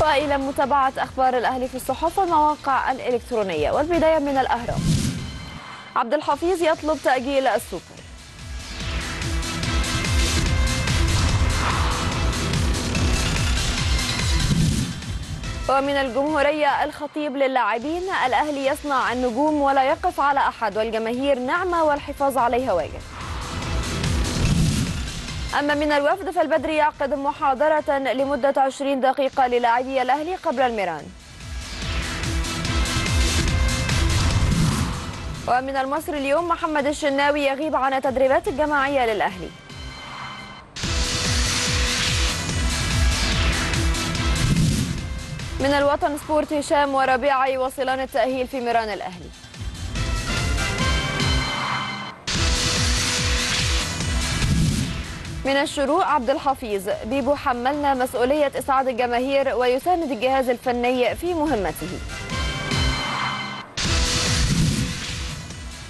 وإلى متابعة أخبار الأهلي في الصحف والمواقع الإلكترونية. والبداية من الأهرام. عبد الحفيظ يطلب تأجيل السوبر. ومن الجمهورية الخطيب للاعبين الأهلي يصنع النجوم ولا يقف على أحد والجماهير نعمة والحفاظ عليها واجب. أما من الوفد فالبدري يعقد محاضرة لمدة 20 دقيقة للاعبي الأهلي قبل الميران. ومن المصري اليوم محمد الشناوي يغيب عن التدريبات الجماعية للأهلي. من الوطن سبورت هشام وربيعة يواصلان التأهيل في ميران الأهلي. من الشروق عبد الحفيظ بيبو حملنا مسؤولية إسعاد الجماهير ويساند الجهاز الفني في مهمته.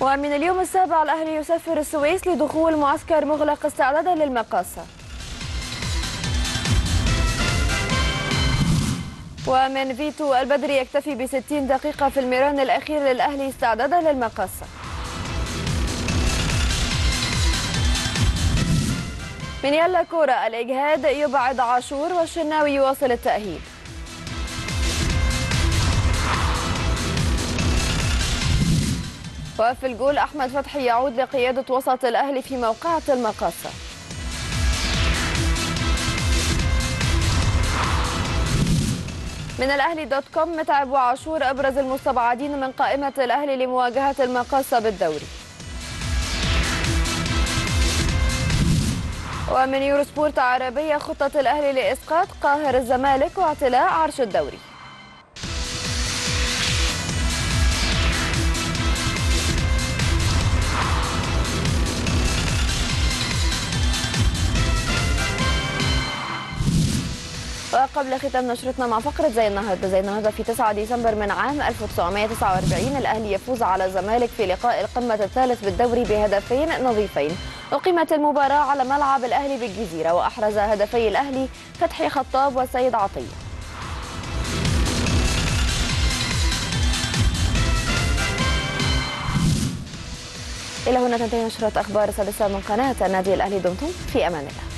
ومن اليوم السابع الأهلي يسافر السويس لدخول معسكر مغلق استعدادا للمقاصة. ومن فيتو البدري يكتفي ب 60 دقيقة في الميران الأخير للأهلي استعدادا للمقاصة. من يلا كورة الإجهاد يبعد عاشور والشناوي يواصل التأهيل. وفي الجول أحمد فتحي يعود لقيادة وسط الأهلي في موقعة المقاصة. من الأهلي دوت كوم متعب وعاشور أبرز المستبعدين من قائمة الأهلي لمواجهة المقاصة بالدوري. ومن يورو سبورت عربية خطة الأهلي لإسقاط قاهر الزمالك واعتلاء عرش الدوري. وقبل ختام نشرتنا مع فقرة زي النهارده. زي النهارده في 9 ديسمبر من عام 1949 الأهلي يفوز على الزمالك في لقاء القمة الثالث بالدوري بهدفين نظيفين. أقيمت المباراة على ملعب الأهلي بالجزيرة وأحرز هدفي الأهلي فتحي خطاب وسيد عطية. إلى هنا تنتهي نشرة أخبار السادسة من قناة النادي الأهلي دمتم. في أمان الله.